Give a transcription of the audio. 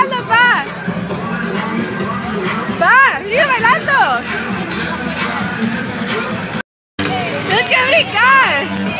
bailando, pa. Pa, sigue bailando. Tienes que brincar.